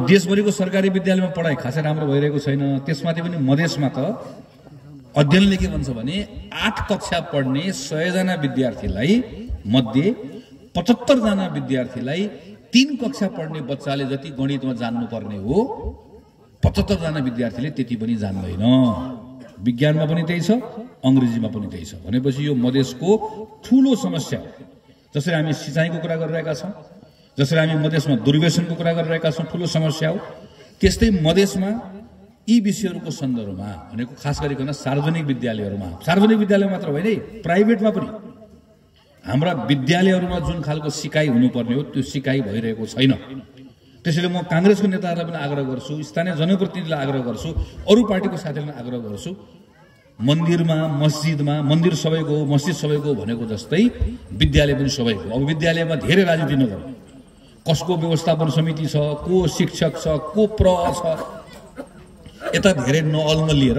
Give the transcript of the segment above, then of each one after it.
देशभरिको सरकारी विद्यालयमा पढाइ खासै राम्रो भइरहेको छैन। त्यसमाथि पनि मधेसमा त अध्ययनले के भन्छ भने आठ कक्षा पढ्ने सयजना विद्यार्थीलाई मध्ये पचहत्तरजना विद्यार्थीलाई तिन कक्षा पढ्ने बच्चाले जति गणितमा जान्नुपर्ने हो पचहत्तरजना विद्यार्थीले त्यति पनि जान्दैन। विज्ञानमा पनि त्यही छ अङ्ग्रेजीमा पनि त्यही छ। भनेपछि यो मधेसको ठुलो समस्या जसरी हामी सिँचाइको कुरा गरिरहेका छौँ। जसरी हामी मधेसमा दुर्व्यसनको कुरा गरिरहेका छौँ ठुलो समस्या हो। त्यस्तै मधेसमा यी विषयहरूको सन्दर्भमा भनेको खास गरिकन सार्वजनिक विद्यालयहरूमा सार्वजनिक विद्यालय मात्र होइन है प्राइभेटमा पनि। हाम्रा विद्यालयहरूमा जुन खालको सिकाइ हुनुपर्ने हो त्यो सिकाइ भइरहेको छैन। त्यसैले म काङ्ग्रेसको नेताहरूलाई पनि आग्रह गर्छु स्थानीय जनप्रतिनिधिलाई आग्रह गर्छु अरू पार्टीको साथीहरूलाई आग्रह गर्छु मन्दिरमा मस्जिदमा मन्दिर सबैको मस्जिद सबैको भनेको जस्तै विद्यालय पनि सबैको अब विद्यालयमा धेरै राजनीति नगरौँ। कसको व्यवस्थापन समिति छ को शिक्षक छ को प्र छ? यता धेरै नअल्मलिएर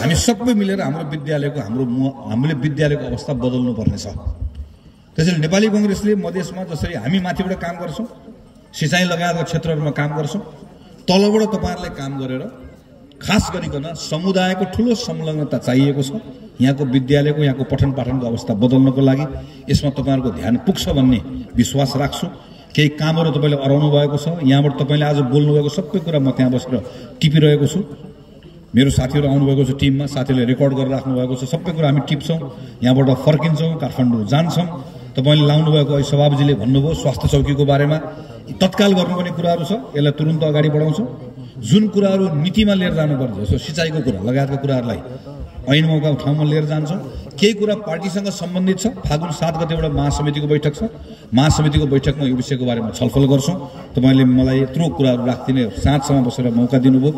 हामी सबै मिलेर हाम्रो विद्यालयको हाम्रो हामीले विद्यालयको अवस्था बदल्नु पर्नेछ त्यसैले नेपाली कङ्ग्रेसले मधेसमा जसरी हामी माथिबाट काम गर्छौँ सिँचाइ लगायतका क्षेत्रहरूमा काम गर्छौँ तलबाट तपाईँहरूले काम गरेर खास गरिकन समुदायको ठुलो संलग्नता चाहिएको छ यहाँको विद्यालयको यहाँको पठन पाठनको अवस्था बदल्नको लागि। यसमा तपाईँहरूको ध्यान पुग्छ भन्ने विश्वास राख्छु। केही कामहरू तपाईँले अराउनु भएको छ यहाँबाट तपाईँले आज बोल्नुभएको सबै कुरा म त्यहाँ बसेर टिपिरहेको छु। मेरो साथीहरू आउनुभएको छ टिममा साथीहरूले रेकर्ड गरेर राख्नुभएको छ सबै कुरा हामी टिप्छौँ। यहाँबाट फर्किन्छौँ काठमाडौँ जान्छौँ। तपाईँले लाउनुभएको अहिले सभापतिजीले भन्नुभयो स्वास्थ्य चौकीको बारेमा। तत्काल गर्नुपर्ने कुराहरू छ यसलाई तुरन्त अगाडि बढाउँछौँ। जुन कुराहरू नीतिमा लिएर जानुपर्छ जस्तो सिँचाइको कुरा लगायतका कुराहरूलाई ऐन मौका ठाउँमा लिएर जान्छौँ। केही कुरा पार्टीसँग सम्बन्धित छ। फागुन सात गते एउटा महासमितिको बैठक छ। महासमितिको बैठकमा यो विषयको बारेमा छलफल गर्छौँ। तपाईँले मलाई यत्रो कुराहरू राखिदिने साँझसम्म बसेर मौका दिनुभयो।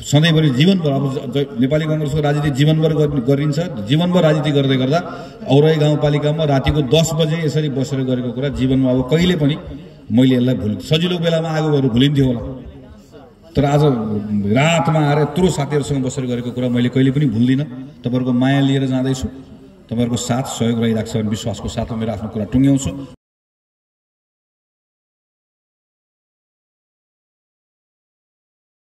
सधैँभरि जीवनभर अब नेपाली कङ्ग्रेसको राजनीति जीवनभर गर्ने- गरिन्छ। जीवनभर राजनीति गर्दै गर्दा औरै गाउँपालिकामा रातिको दस बजे यसरी बसेर गरेको कुरा जीवनमा अब कहिले पनि मैले यसलाई भुल सजिलो बेलामा आगो गरेर भुलिन्थ्यो होला। तर आज रातमा आएर यत्रो साथीहरूसँग बसेर गरेको कुरा मैले कहिले पनि भुल्दिनँ। तपाईँहरूको माया लिएर जाँदैछु। तपाईँहरूको साथ सहयोग रहिरहेको छ। विश्वासको साथमा मेरो आफ्नो कुरा टुङ्ग्याउँछु।